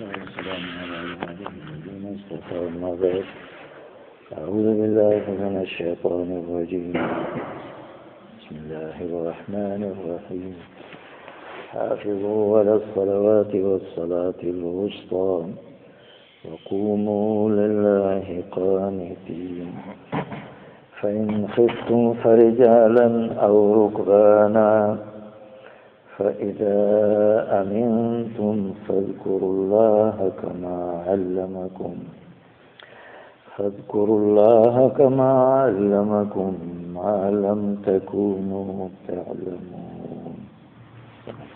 السلام أعوذ بالله من الشيطان الرجيم بسم الله الرحمن الرحيم حافظوا على الصلوات والصلاة الوسطى وقوموا لله قانتين فإن خفتم فرجالا أو ركبانا فإذا أمنتم فاذكروا الله كما علمكم فاذكروا الله كما علمكم ما لم تكونوا تعلمون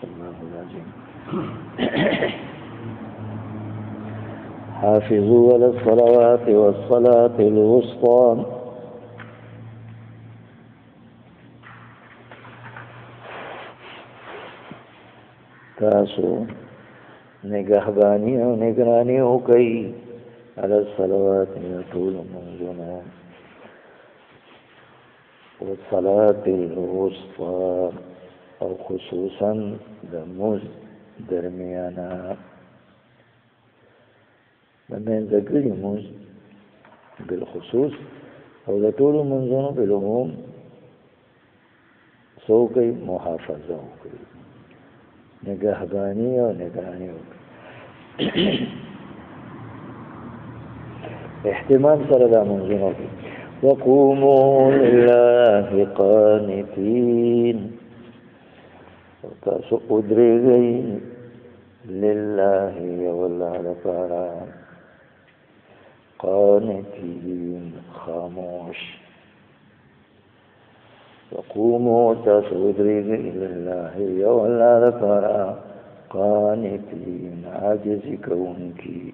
الله العظيم حافظوا على الصلوات والصلاة الوسطى تاسو نگهبانی او نگرانی وکئ علی الصلوات یا طول منځونه او صلات الوسطا او خصوصا د موز درمیانا د منځګړي لمونځ بالخصوص او د ټولو منځونو بالعموم څو کوي محافظه وکړي نگهبانی او نگرانی وکړي احتمام سره دا منځونه وکړي وقوموا لله قانتين تاسو ادرېږئ لله یو الله لپاره قانتین خاموش وقومو تاسو ودرېږئ لله یو الله لپاره قانتین عاجزي کوونکي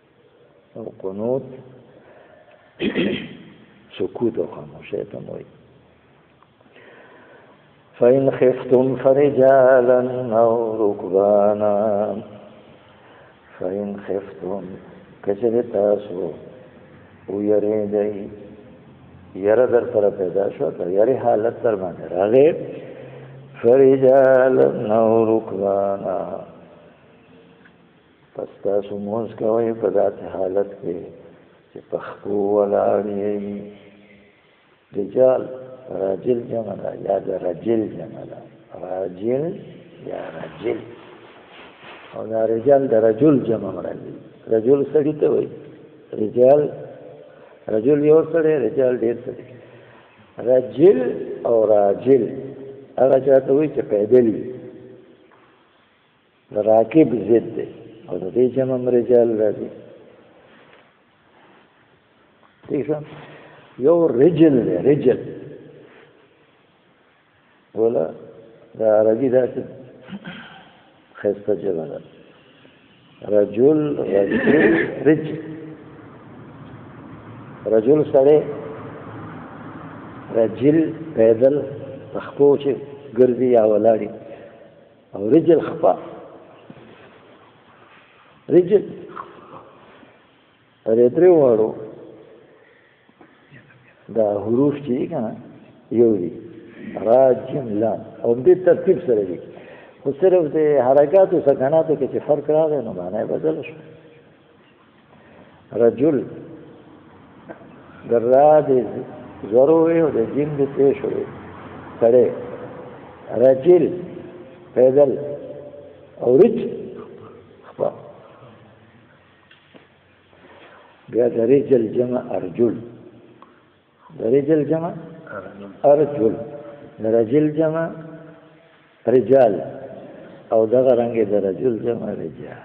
او قنوت سکوت او خاموشه ته موي فإن خفتم فرجالا أو ركبانا فإن خفتم کچر تاسو او یری دی یره در سره پیدا شو ته یری حالت تر باندې راغې فرجال نو رکوانا پس تاسو مونږ کوئ په داسې حالت کې چې په خپو ولاړ یې رجال راجل جمع ده یا د رجل جمع ده راجل یا رجل او دا رجال د رجل جمع راځي رجل سړی ته وایي رجال رجل یو سړی رجال ډیر سړی رجل او راجل هغه چاته وایي چې پیدل وي راکب ضد دی او د دې جمع رجال راځي ٹھیک یو رجل دی رجل ولا د عربي داسې خسته جمع ده رجل رجل رجل رجل سره رجل پیدل تخپو چې ګرځي یا ولاړي او رجل خفا رجل اره درې وړو دا حروف چې کنه یو دي را جیم لام او دې ترتیب سره دي خو صرف د حرکات او سکناتو کې فرق راغی نو معنی بدل شو رجل درا د زرو او د جن د پیش وي سره رجل پیدل او رج خپا بیا د رجل جمع ارجل رجل جمع ارجل رجل جمع رجال او دغه رنګ د رجل جمع رجال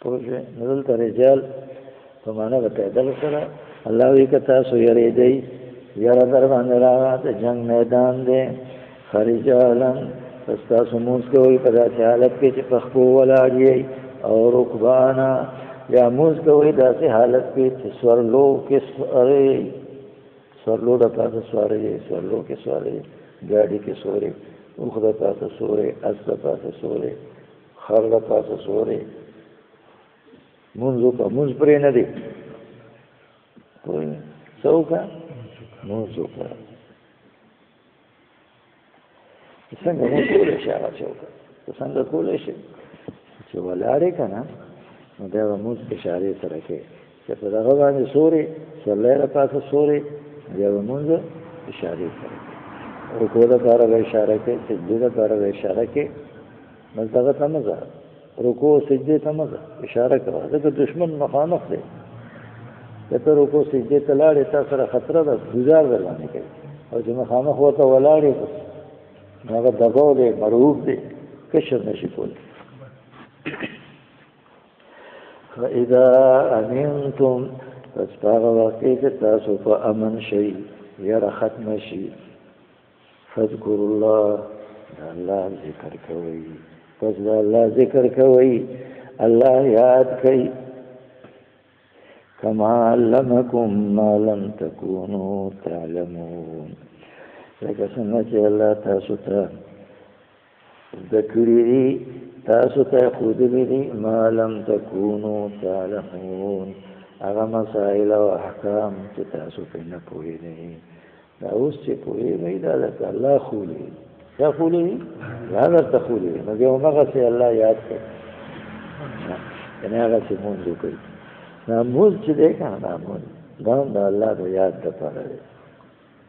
پوجا نزل ته رجال په معنا د پیدل سره الله وی کتا سو یری دی یره در باندې راغله جنگ میدان دی خرجالن پس تاسو مونز کوئ په داسې حالت کې چې په خپو ولاړ یئ او رکبانا یا مونز کوئ داسې حالت کې چې سورلو کې سورئ سورلو د پاسه سورئ سورلو کې سورئ ګاډي کې سورئ اوښ د پاسه سورئ اس د پاسه سورئ خر د پاسه سورئ مونز وکړه مونز پرې نه دی پوه څه وکړه مونز وکړه څنګه مو کولای شي هغه چې وکړه څنګه کولای شي چې ولاړې که نه نو بیا به موږ اشارې سره کې چې په دغه باندې سورې سورلی د پاسه سورې بیا به موږ اشارې سره رکو د پاره به اشاره کې سجدې د پاره به اشاره کې بس دغه ته مه ځه رکوع او سجدې ته مه ځه اشاره کوه ځکه دښمن مخامخ دی که ته رکوع سجدې ته لاړې تا سره خطره ده ګزار در باندې کوي او چې مخامخ ورته ولاړې نو هغه دباو دی مرعوب دی کشر نه شي کولی فإذا أمنتم پس په هغه وخت کې چې تاسو په امن شئ یاره ختمه شي فاذکروا الله د الله ذکر کوي پس د الله ذکر کوي الله یاد کوي کما علمکم ما لم تکونو تعلمون لکه څنګه چې الله تاسو ته زده کړي دي تاسو ته ښودلي دي ما لم تکونو تعلمون هغه مسائل او احکام چې تاسو په نه پوهېږئ دا اوس چې پوهېږئ دا درته الله ښولي دا ښولي دا درته ښولي نو بیا همغسې الله یاد کړئ یعنې هغسې مونځ وکړئ دا مونځ چې دی که نه دا مونځ دا هم د الله د یاد دپاره دی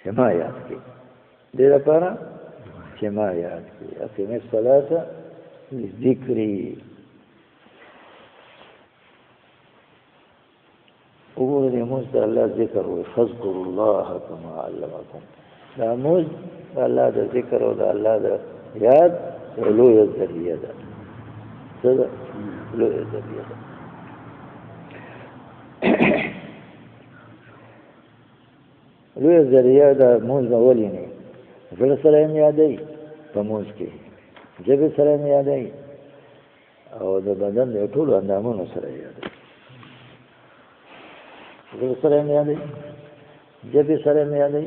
چې ما یاد کړي دې لپاره چې ما یاد کړي اقیم الصلاه ذکری وګوره دې موږ د الله ذکر او فذكر الله كما علمكم دا موږ الله د ذکر او د الله د یاد لوی ذریعہ ده څه ده لوی ذریعہ ده لوی ذریعه د موز نه ولې نه زړه سره هم یادې په موز کې جبه سره هم یادې او د بدن د ټولو اندامونو سره یادې زړه سره هم یادې جبه سره هم یادې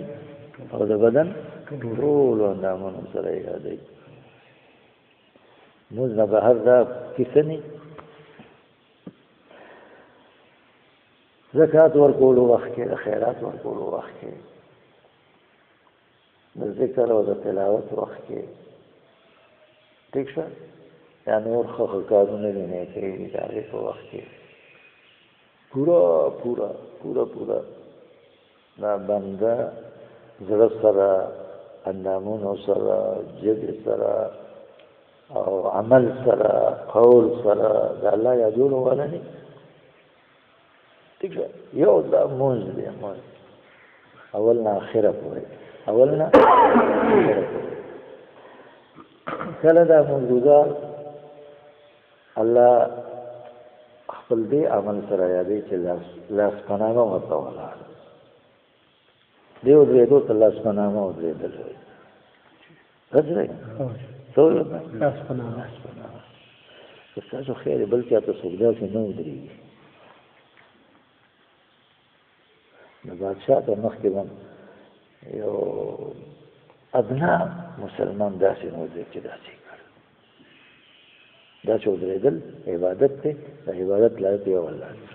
او د بدن ټولو اندامونو سره یادې موز نه بهر دا کیسه نه زکات ورکولو وخت کې د خیرات ورکولو وخت کې د ذکر او د تلاوت وخت کې ټیک شو یا نور خو کارونه دي نه کوي د هغې په وخت کې پورا پورا پورا پورا دا بنده زړه سره اندامونو سره جبې سره او عمل سره قول سره د الله یادونه ولني ٹھیک شو یو دا مونږ دی مونږ اول نه اخره پورې اول نه کله دا مونږ ګزار الله خپل دې عمل سره یادې چې لاس لاس پناه مو ورته ولاړ دی ودرېدو ته لاس په نامه ودرېدل راځي څو یو لاس په نامه ستاسو خیر بل چا ته څوک داسې نه ودرېږي د بادشاه ته مخکې هم یو ادنا مسلمان داسې نه ودرېد چې داسې دا چې ودرېدل عبادت دی د عبادت لایق یو الله دی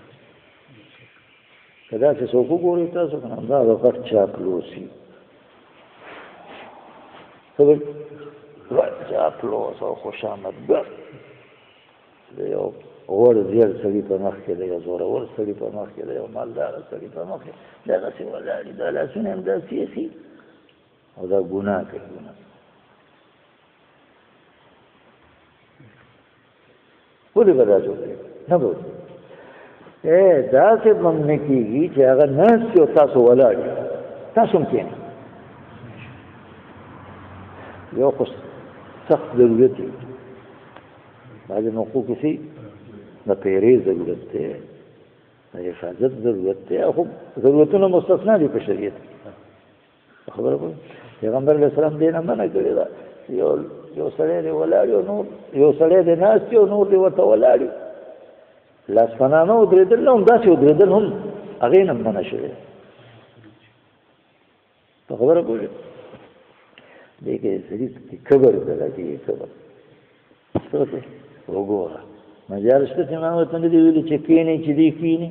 که داسې څوک وګورئ تاسو که نه دا د غټ چاپلوسي څه وایي غټ چاپلوس او خوشامدګر د یو غوړ زیړ سړي په مخ کې دی یو زورور سړي په مخ کې دی یو مالداره سړي په مخ کې دغسې ولاړ دي دا لاسونه همداسې ایښي او دا ګناه کوي ګناه ولې به دا څه وکړي نه به وکړي اے داسې به هم نه کېږي چې هغه ناست وي او تاسو ولاړ یې تاسو هم کښېنئ یو خو سخت ضرورت دی بعضې موقعو کې سي د پیرې ضرورت دی د حفاظت ضرورت دی خو ضرورتونه مستثنا دي په شریعت کې خبره په پیغمبر علیه السلام دې نه منع کړی دا یو یو سړی دی ولاړ یو نور یو سړی دی ناست یو نور دی ورته ولاړ لاس فنانه ودرېدل هم داسې ودرېدل هم هغې نه منع شوی په خبره پوه دې کې سړي کبر پیدا کېږي کبر څه وګوره مجال شته چې ما ورته نه دي ویلي چې کینې چې دی کینې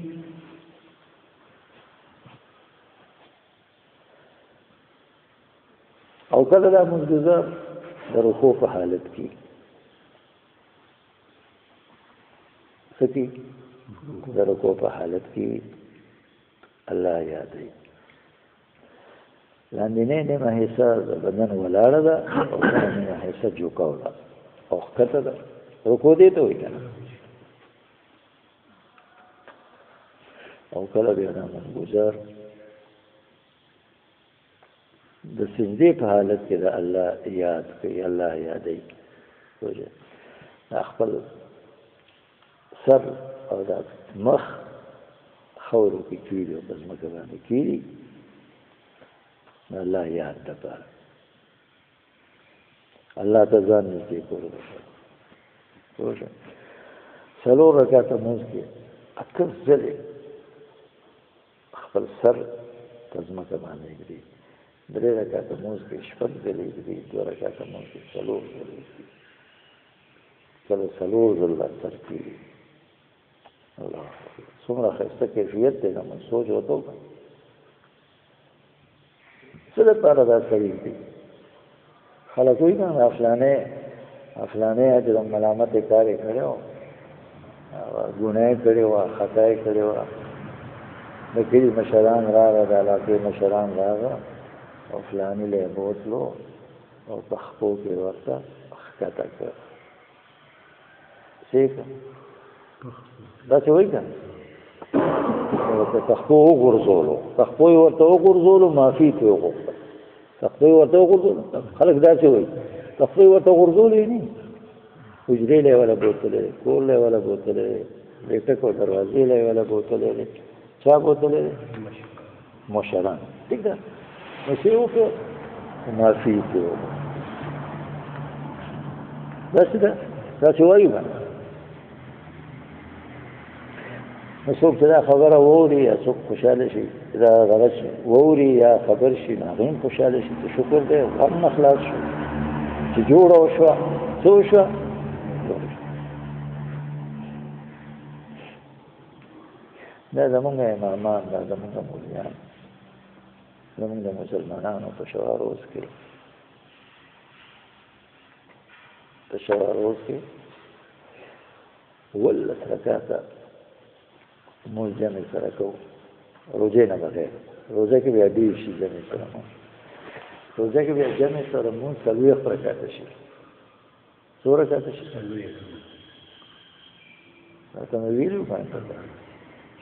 او کله دا منځګزار د رکوع په حالت کې سکی د رکوع په حالت کې الله یادوي لاندې نه نه مهسا بدن ولاړه ده او نه مهسا جوکاوله او خطه ده رکوع دې ته وایي او کله بیا دا منګوزار د سجدې په حالت کې د الله یاد کوي الله یادوي وجه خپل سر او دا مخ خورو کې کیږي او بس مکه باندې کیږي الله یاد ده الله ته ځان نږدې کولو روزه څلور رکعات مونږ کې اته ځلې خپل سر په ځمکه باندې ږدي درې رکعات مونږ کې شپږ ځلې ږدي دوه رکعات مونږ کې څلور ځلې ږدي کله څلور ځله سر کېږي الله څومره ښایسته کیفیت دی نه مونږ سوچ وکړو څه لپاره دا سړي دي خلک وایي دا افلانې افلانې اجر ملامت کار یې کړی و ګناه یې کړې وه خطا یې کړې وه د کلي مشران راغله د علاقې مشران راغله او فلاني له یې بوتلو او په خپو کې ورته ښکته کړه سیک دا څه وایي کنه ورته تخپو وګرځولو تخپو ورته وګرځولو معافي ته وګرځولو تخپو ورته وګرځولو خلک دا څه وایي تخپو ورته وګرځولو نه حجرې له ولا بوتلې کور له ولا بوتلې بیٹکو دروازې له ولا بوتلې چا بوتلې مشران ٹھیک ده نو څه وکړو معافي ته وکړو دا څه ده دا څه وایو کنه نو څوک چې دا خبره ووري یا څوک خوشاله شي دا غلط شي ووري یا خبر شي نو هغه خوشاله شي چې شکر دی غم نه خلاص شو چې جوړه وشوه څه وشوه دا زمونږ امامان دا زمونږ مولیان زمونږ د مسلمانانو په شوار اوس کې په شوار اوس کې ولس رکاته مول جمع سره کو روزه نه بغیر روزه کې بیا ډیر شي جمع سره مو روزه کې بیا جمع سره مو سلوي خپل کاته شي څو رکعاته شي څلوېښت راته مې ویلي وو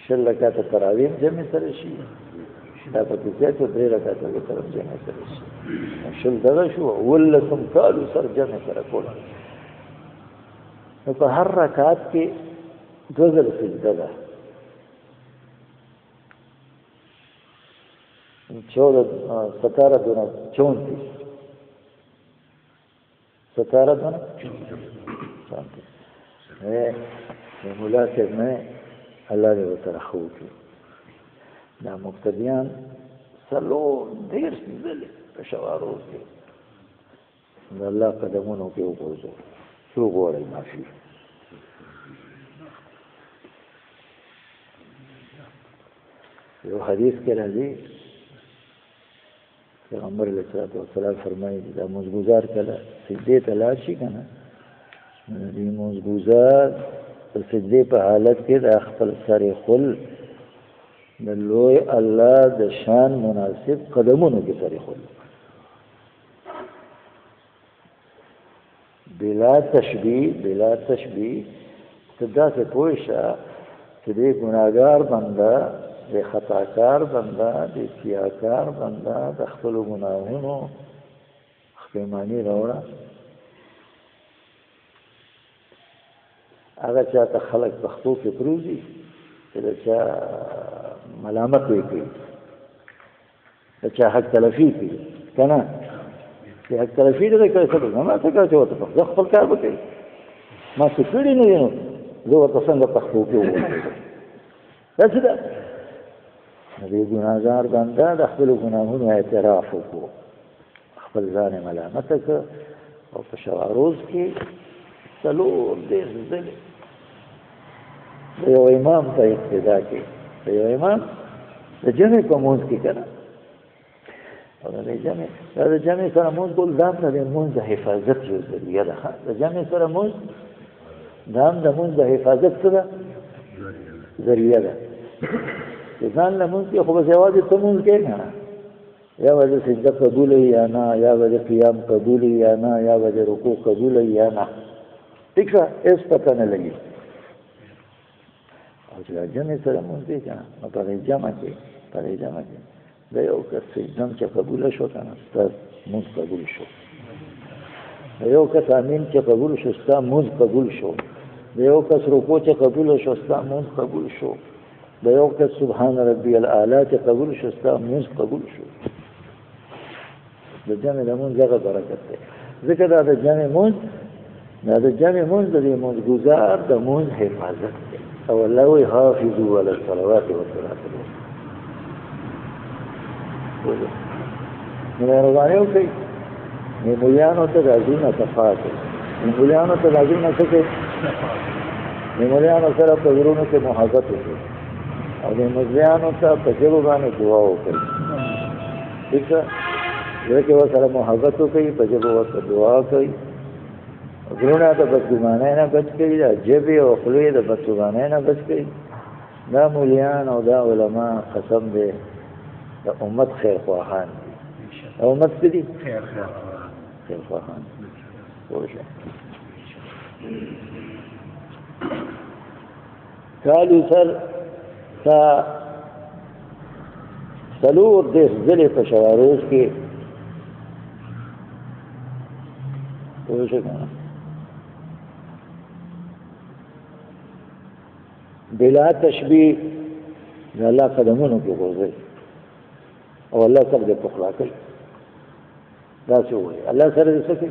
شل رکعاته تراویح جمع سره شي دا په کې زیات درې رکعاته به تر جمع سره شي شل دغه شو ولسم کالو سر جمع سره کول نو په هر رکعات کې دوه ځله سجده ده چودہ ستارہ دونوں چونتیس ستاره ده شانتي اے مولا صاحب نه الله دې وتعالى خو کې دا مبتدیان سلو دیر ځل په شوارو کې نو الله قدمونو کې وګورځو څو غوړې ماشي یو حدیث کې راځي پیغمبر علیه الصلاة والسلام فرمایي چې دا مونځ ګزار کله سجدې ته لاړ شي که نه نو د دې مونځ ګزار د سجدې په حالت کې د خپل سر خل د لوی الله د شان مناسب قدمونو کې سر خل بلا تشبیه بلا تشبیه ته داسې پوه شه چې دې ګناګار بنده دې خطاکار بنده دې سیاکار بنده د خپلو ګناهونو خپېماني راوړه هغه چا ته خلک په خپو کې پروزي چې دا چا ملامت یې کوي د چا حق تلفي کوي که نه چې حق تلفي دی کوي څه به ما څه کوي چې ورته زه خپل کار به کوي ما څه کړي نه دي نو زه ورته څنګه په خپل کې ووایم داسې ده د ګناهګار بنده د خپلو ګناهونو اعتراف وکړو خپل ځان ملامت ک او په شواروز کې څلور دې ځل یو امام ته اقتدا کې یو امام د جمع په مونږ کې کړه او د جمع د جمع سره مونږ ټول ځان ته د مونږ د حفاظت یو ذریعہ ده د جمع سره مونږ دام د مونږ د حفاظت سره ذریعہ ده ځان له مونږ خو به یوازې ته مونږ کې نه یا به د سجده قبول وي یا نه یا به د قیام قبول وي یا نه یا به د رکوع قبول وي یا نه ټیک ده هېڅ پته نه لګي او چې دا جمع سره مونځ دی که نه نو په دې جمع کې په دې جمع کې د یو کس سجده هم چې قبوله شو که نه ستا مونځ قبول شو د یو کس امین چې قبول شو ستا مونځ قبول شو د یو کس رکوع چې قبول شو ستا مونځ قبول شو د یو کس سبحان ربی الاعلی چې قبول شو ستا مونځ قبول شو د جمع د مونځ هغه برکت دی ځکه دا د جمع مونځ دا د جمع مونځ د دې مونځ ګزار د مونځ حفاظت دی او الله وی حافظو علی الصلوات والصلاة مهرباني وکړئ مولانو ته راځونه صفات مولانو ته راځونه څه کوي مولانو سره په ورونو کې محبت وکړي او د مولانو ته په ژبه باندې دعا وکړي ٹھیک ده لکه وسره محبت وکړي په ژبه ورته دعا کوي ورونه د بدګمانه نه بچ کوي د ژبه او خلې د بدګمانه نه بچ کوي دا مولیان او دا علما قسم دی د امت خیر خواهان دي امت څه دي خیر خواهان خیر خواهان وشه کالو سر تا سلور دیس ضلع په شواروز کې وشه کنه بلا تشبیه د الله قدمونو کې ګرځي او الله سره د پخلا کوي دا څه وایي الله سره د څه کوي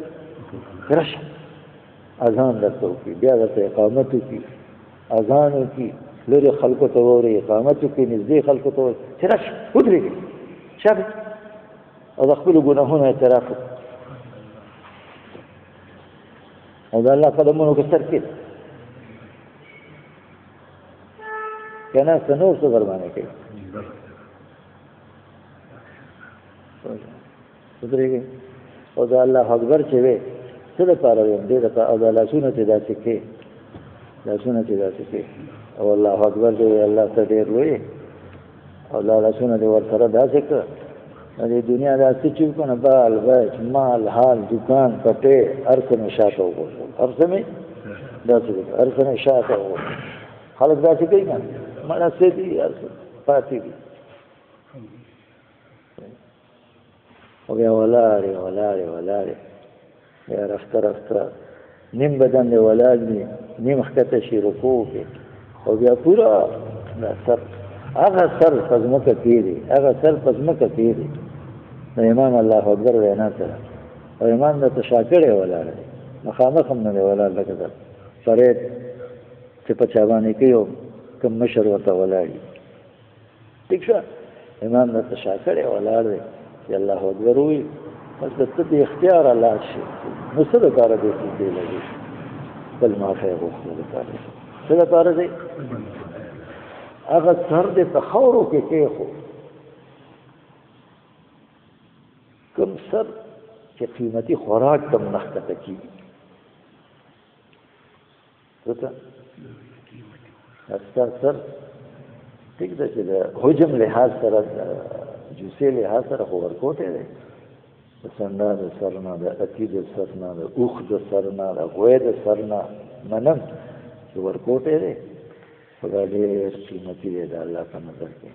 رش اذان درته وکړي بیا درته اقامت وکړي اذان وکړي لري خلکو ته ووري اقامت وکړي نږدې خلکو ته ووري چې رش ودرېږي شب او د خپلو ګناهونو اعتراف وکړي او د الله قدمونو کې سر کې کنه سنور څه درمانه کوي ودرېږي او د الله اکبر چې وي څه لپاره وي دې د او د لاسونو چې داسې کې لاسونه چې داسې کې او الله اکبر دې الله ته ډېر لوی او دا لاسونه دی ورسره داسې کړ نو د دنیا دا څه چې کو نه بال بچ مال حال دکان پټه ارڅ مې شاته وګور ارڅ مې دا څه ارڅ مې شاته وګور خلک دا څه کوي کنه مړه سي دي ارڅ پاتې دي او بیا ولاړې ولاړې ولاړې بیا رخته رخته نیم بدن دی ولاړ دی نیم ښکته شي رکوع کې او بیا پوره دا سر هغه سر په ځمکه تېري هغه سر په ځمکه تېري د امام الله اکبر وینا سره او امام د تشاکړې ولاړ دی مخامخ هم نه دی ولاړ لکه دا فرید چې په چابانې کې یو کم مشر ورته ولاړ ٹھیک شو امام نه تشاکړې ولاړ دی چې الله اکبر وي پس د ته به اختیار الله شي نو څه د پاره دې چې دی لګي بل ما فه غوښتل د پاره څه د پاره دې هغه سر دې په خورو کې کې خو کوم سر چې قیمتي خوراک تم نخته کی څه استا سر ټیک ده چې د حجم لحاظ سره جوسې لحاظ سره خو ورکوټی دی د سنډا د سر نه د اتی د سر نه د اوښ د سر نه د غوی د سر نه منم چې ورکوټی دی خو دا ډېر قیمتي دی د الله په نظر کې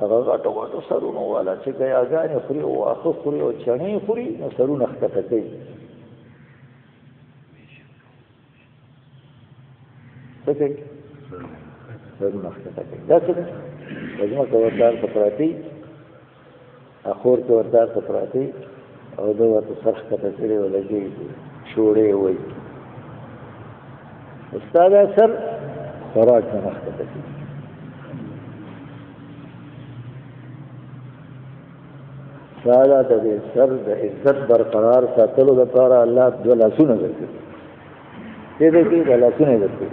هغه غټو غټو سرونو والا چې ګیاګانې خوري او واښه خوري او چڼې خوري نو سرونه ښکته کوي څه کوي سرونه ښکته کوي دا څه ده وزمه کوه کار په پراتي اخور کې ورته څه پراته او دا ورته سر ښکته کړی او لګي شوړې وای استاد اثر خوراک نه ښکته کړی تعالی د دې سر د عزت برقرار ساتلو لپاره الله د لاسونه ورکړي دې دې کې د لاسونه ورکړي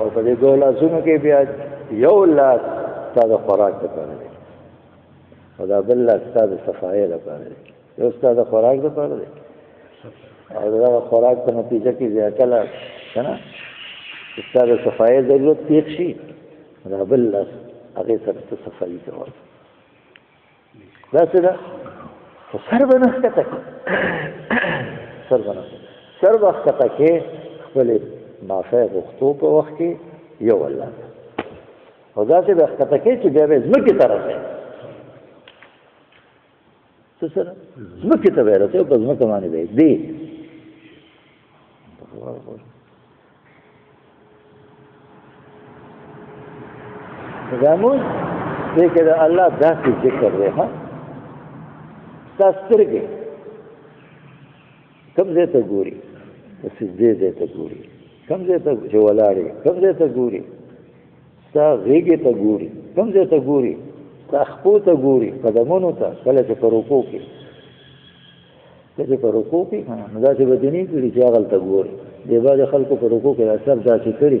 او په دې دوه لاسونو کې بیا یو لاس تا د خوراک لپاره او دا بل لاس ستا د صفایۍ لپاره دی یو ستا د خوراک لپاره دی او د دغه خوراک په نتیجه کې بیا کله که نه چې ستا د صفایۍ ضرورت پېښ شي دا بل لاس هغې سره ته صفایي ته ورته داسې ده خو سر به نه ښکته کړي سر به نه سر به ښکته کړې خپلې معافی غوښتو په وخت کې یو الله او دا چې ښکته کوي چې بیا به ځمکې ته رسي څه سره ځمکې ته به رسي او په ځمکه باندې به دی زموږ دې کې د الله داسې ذکر دی ها ستاسو سترګې کوم ځای ته ګوري د سجدې ځای ته ګوري کوم ځای ته چې ولاړ یې کوم ځای ته ګوري ستا غېږې ته ګوري کوم ځای ته ګوري ستا خپو ته ګوري قدمونو ته کله چې په رکو کې کله چې په رکو کې که نه نو داسې به دې نه کړي چې هغلته ګوري د بعضې خلکو په رکو کې دا سر داسې کړي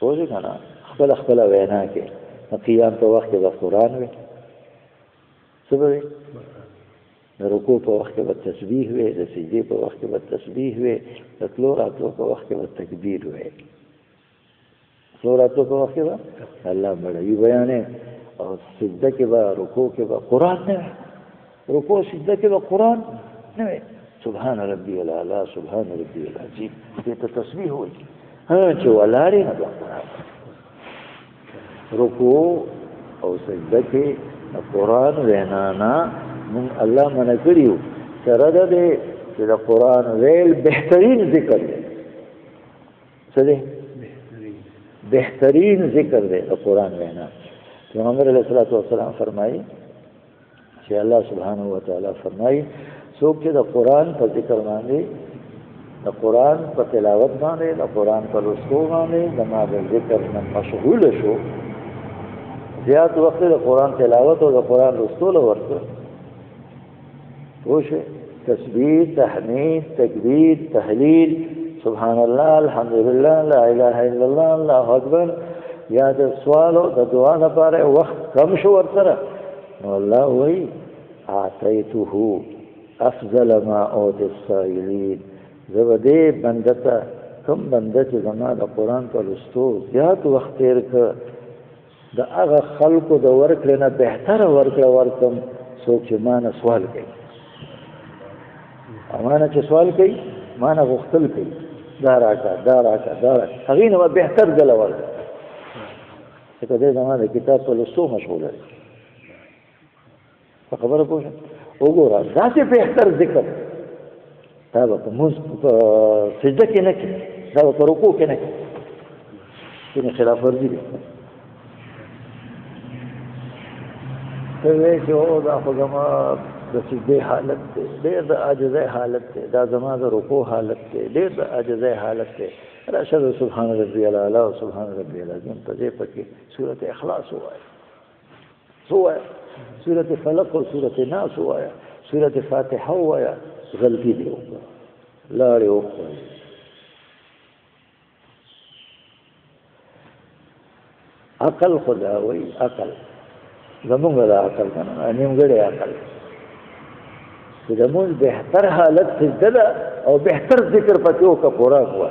پوه شوې که نه؟ خپله خپله وینا کې د قیام په وخت کې به قرآن وي څه به وي د رکوع په وخت کې به تسبیح وي د سجدې په وخت کې به تسبیح وي د تلو راتلو په وخت کې به تکبیر وي تلو راتلو په وخت کې به الله مړوي بیانې او سجده کې به رکوع کې به قرآن نه وي رکوع سجده کې به قرآن نه وي سبحان ربي الاعلى سبحان ربي العظیم دې ته تسبیح وایي ها چې ولاړې نه بیا قرآن رکوع او سجده کې قرآن وینا نه مون الله منع کړیو سره ده دې چې د قرآن ویل بهترین ذکر دی څه دی بهترین ذکر دی د قرآن وینا پیغمبر علیه الصلاۃ والسلام فرمایي چې الله سبحانه و تعالی فرمایي څوک چې د قران په ذکر باندې د قران په تلاوت باندې د قران په لوستو باندې د ما د ذکر نه مشغول شو زیات وخت د قران تلاوت او د قران لوستو لور ورته وشه تسبیح تحمید تکبیر تحلیل سبحان الله الحمد لله لا اله الا الله الله اکبر یا د سوال او د دعا لپاره وخت کم شو ورسره نو الله وی اعطیته افضل ما اوت السائلین زبر دې بندتا کم بنده چې زما د قران په لستو زیات وخت تیر کړ د هغه خلکو د ورکړې نه بهتره ورکړه ورکم څوک چې ما نه سوال کوي امانه چې سوال کوي ما نه غوښتل کوي دا راکړه دا راکړه دا راکړه هغې نه به بهتر ځله ورکړه ځکه دی زما د کتاب په لوستو مشغوله دی په خبره پوه شئ وګوره داسې بهتر ذکر دا به په موز په سجده کې نه کې دا به په رکوع کې نه کې ځینې خلاف ورزي دي ته وایې چې او دا خو زما د سجدې حالت دی ډېر د عاجزۍ حالت دی دا زما د رکوع حالت دی ډېر د عاجزۍ حالت دی راشه د سبحان ربي العلا او سبحان ربي العظیم په دې پکې سورت اخلاص ووایه سوایه سورت فلق او سورت ناس وایا سورت فاتحه وایا غلطی دی وکړه لاړې وکړه عقل خدا وای عقل زمونږ لا عقل کنه نیمګړی عقل چې زمونږ بهتر حالت سجده ده او بهتر ذکر پکې وکړه پورا کوه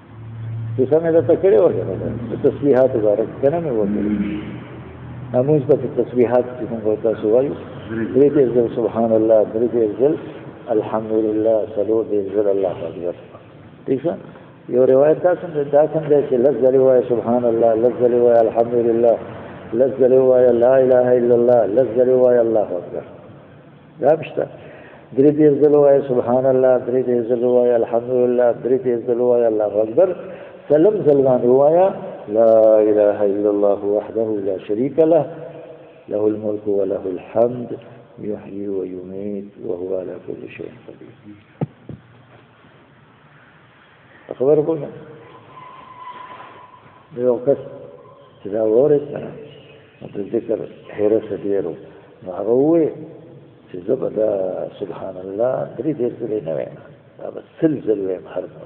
چې څنګه د تکړه وکړه د تسبیحات مبارک کنه مې وکړه نموز په تسبیحات کې موږ تاسو وایو درې دې ځل سبحان الله درې دې ځل الحمدلله سلو دې ځل الله اکبر ٹھیک ده یو روایت دا څنګه دا څنګه چې لږ ځلې وایي سبحان الله لږ ځلې وایي الحمدلله لږ ځلې وایي لا اله الا الله لږ ځلې وایي الله اکبر دابشته درې دې زلو وای سبحان الله درې دې زلو وای الحمدلله درې دې زلو وای الله اکبر سلم زلوان وایا لا اله الا الله وحده لا شريك له له الملك وله الحمد يحيي ويميت وهو على كل شيء قدير خبر کو نه یو کس چې دا وره سره د ذکر هرس ډیرو نو هغه وې چې زبدا سبحان الله درې دې سره نه وې دا بس سلسله هر مو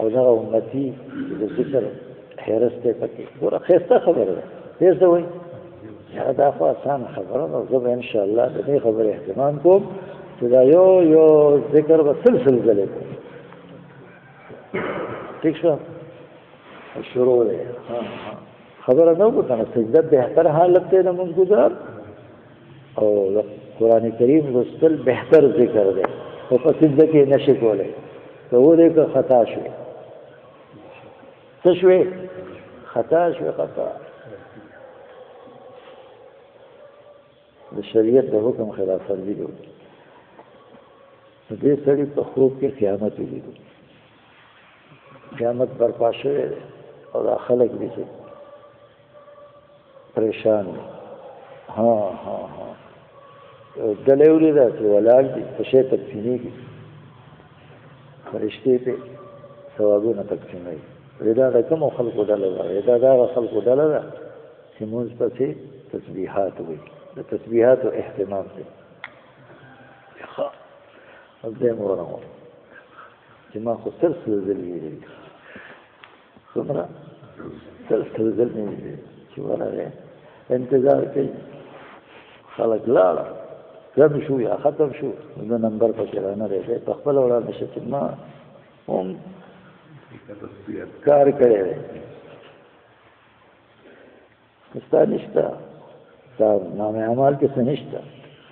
او دغه امتی چې د ذکر حیرس دی پکې ګوره ښایسته خبره ده ډېر څه وایي یاره دا خو اسانه خبره ده زه به انشاءالله د دې خبرې اهتمام کوم چې دا یو یو ذکر به سلسل ځلې کوم ٹھیک شو شروع دی خبره نه وکړه سجده بهتر حالت دی د موږ ګزار او قران کریم لوستل بهتر ذکر دی او په سجده کې نشي کولای ته ولې که خطا شوې څه شوې خطا شوې خطا د شریعت د حکم خلاف ورزي کوي دې سړي په خوب کې قیامت ولیدو قیامت برپا شوی دی او دا خلک دي چې پریشان دي ها ها ها ډلې ولیده چې ولاړ دي په شی تقسیمېږي فرشتې پې ثوابونه تقسیموي دا د کومو خلکو ډله ده دا د هغه خلکو ډله ده چې مونځ پسې تسبیحات وي د تسبیحاتو اهتمام دی ښه زه مورم چې ما خو سر سره ځل ویلي څومره سر سره ځل مې ویلي چې ورغی انتظار کوي خلک لاړه کم شو یا ختم شو د نمبر پکې را نه رسې په خپل وړاندې شې چې ما هم کار کړی دی ستا نشته ستا نام اعمال کې څه نشته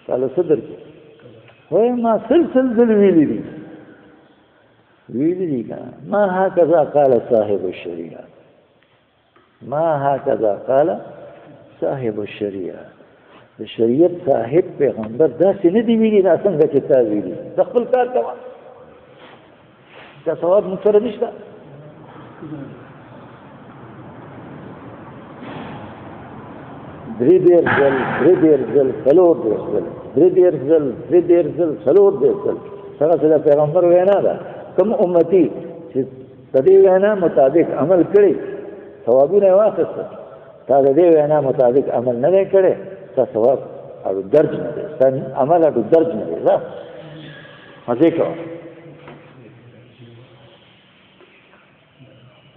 ستا له څه درکې وایي ما سل سل ځل ویلي دي ویلي دي که ما هکذا قال صاحب الشریعه ما هکذا قال صاحب الشریعه د شریعت صاحب پیغمبر داسې نه دی ویلي دا څنګه چې تا ویلي د خپل کار کوه دا ثواب مونږ سره نشته درې دېر ځل درې دېر ځل څلور دېر ځل درې دېر ځل درې دېر ځل څلور دېر ځل هغه څه د پیغمبر وینا ده کوم امتی چې د دې وینا مطابق عمل کړي ثوابونه یې واخیستل تا د دې وینا مطابق عمل نه دی کړی ستا ثواب اړو درج نه دی ستا عمل اړو درج نه دی مزه کوه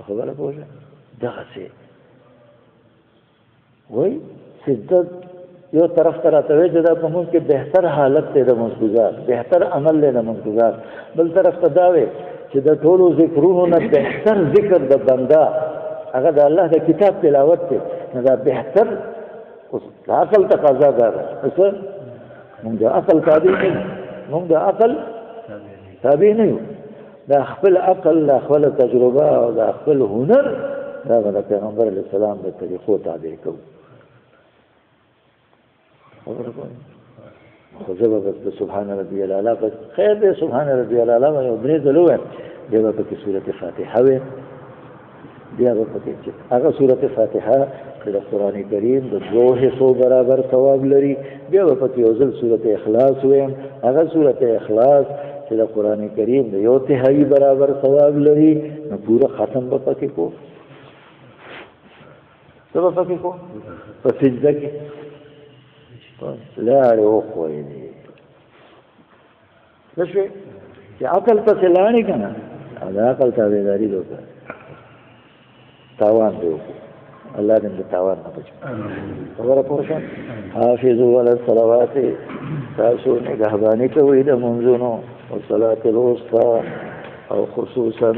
خبره پوه شه دغسې وایي چې د یو طرف ته راته وایي چې دا په موږ کې بهتر حالت دی د منځګزار بهتر عمل دی د منځګزار بل طرف ته دا وایي چې د ټولو ذکرونو نه بهتر ذکر د بنده هغه د الله د کتاب تلاوت دی نو دا بهتر اوس د عقل تقاضا دا ده څه موږ د عقل تابع نه یو موږ د عقل تابع نه یو دا خپل عقل دا خپل تجربه او دا خپل هنر دا د پیغمبر علی السلام د طریقو تابع کوو خو زه به بس د سبحان ربي الاعلی په خیر دی سبحان ربي الاعلی به یو درې ځله ووایم بیا به پکې سورت فاتحه وې بیا به پکې چې هغه سورت فاتحه چې د قرآن کریم د دوو حصو برابر ثواب لري بیا به پکې یو ځل سورت اخلاص ووایم هغه سورت اخلاص چې د قرآن کریم د یو تهایي برابر ثواب لري نو پوره ختم به پکې کوو څه به پکې کو په سجده کې لاړې وخوړې دي څه شوې چې عقل پسې لاړې که نه د عقل تابعداري دې وکړه تاوان دې وکړو الله دې د تاوان نه بچو خبره پوه شوه حافظو علی الصلوات تاسو نګهباني کوئ د منځونو والصلاة الوسطى او خصوصا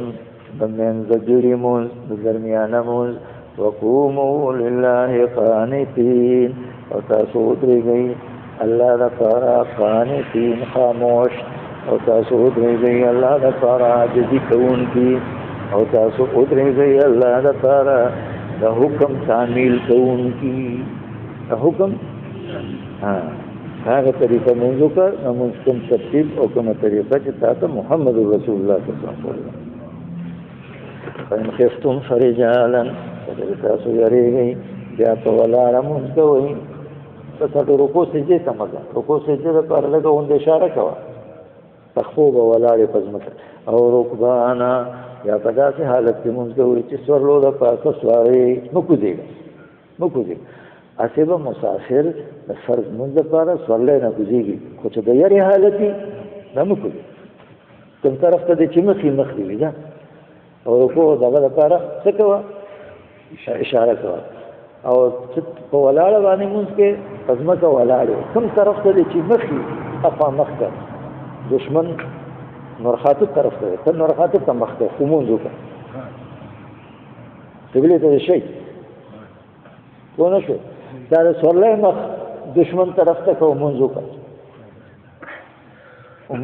د منځګړي مونز د درمیانه مونز وقومو لله قانتین او تاسو ودرېږئ الله د پاره قانتین خاموش او تاسو ودرېږئ الله د پاره عاجزي کوونکي او تاسو ودرېږئ الله د پاره د حکم تعمیل کوونکي د حکم ها هغه طریقه مونږ وکړ مونږ کوم ترتیب او کوم طریقه چې تاسو محمد رسول الله صلی الله علیه وسلم فإن خفتم فرجالا تاسو یریږئ بیا په ولاړه مونږ کوئ په سړو رکو سجدې ته مګه رکو سجدې ته پر لګه اون د اشاره کوا تخفو به ولاړې پزمکه او رکبانا یا په داسې حالت کې مونږ کوي چې سورلو د پاسه سواري نو کوزي مو کوزي اسې به مسافر د فرض مونږ لپاره سورلې نه کوزيږي خو چې د یاري حالت وي نه مو کوزي کوم طرف ته چې مخې مخ دی دا او رکوع دغه لپاره څه کوه اشاره کوه او په ولاړ باندې مونږ کې پزمکه ولاړ کوم طرف ته چې مخې افا مخ ده دشمن نورخاتو طرف ته ته نورخاتو ته مخ ده خو مونږ وکړه قبله ته شي ونه شو دا د سورلې مخ دشمن طرف ته کوم منځ وکړ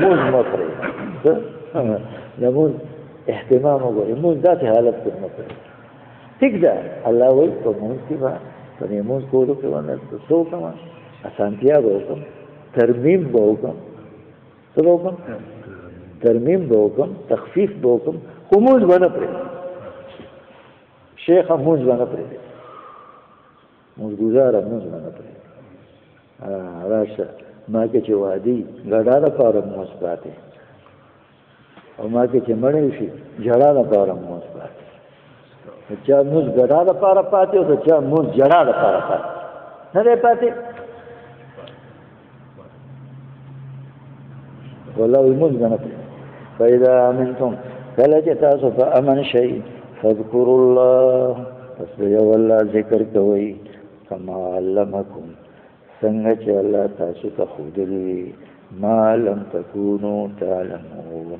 موږ مخره دا موږ اهتمام وګورئ موږ داسې حالت کې نه کوي ٹھیک ده الله وایي په موږ کې به په دې موږ کولو کې باندې څه وکړم اسانتیا به وکړم ترمیم به وکړم څه به وکړم ترمیم به وکړم تخفیف به وکړم خو موږ به نه پرېږدم شیخ موږ باندې پرې موږ گزاره موږ باندې پرې راشه ما کې چې وادي غډا د پاره موږ پاتې او ما کې چې مړې شي جړا د پاره موږ پاتې چا موږ غډا د پاره پاتې او چا موږ جړا د پاره پاتې نه پاتې ولو موږ نه فإذا أمنتم کله چې تاسو په امن شئ فذكروا الله پس یو الله ذکر کوي کما علمکم څنګه چې الله تاسو ته خودلی ما لم تكونوا تعلمون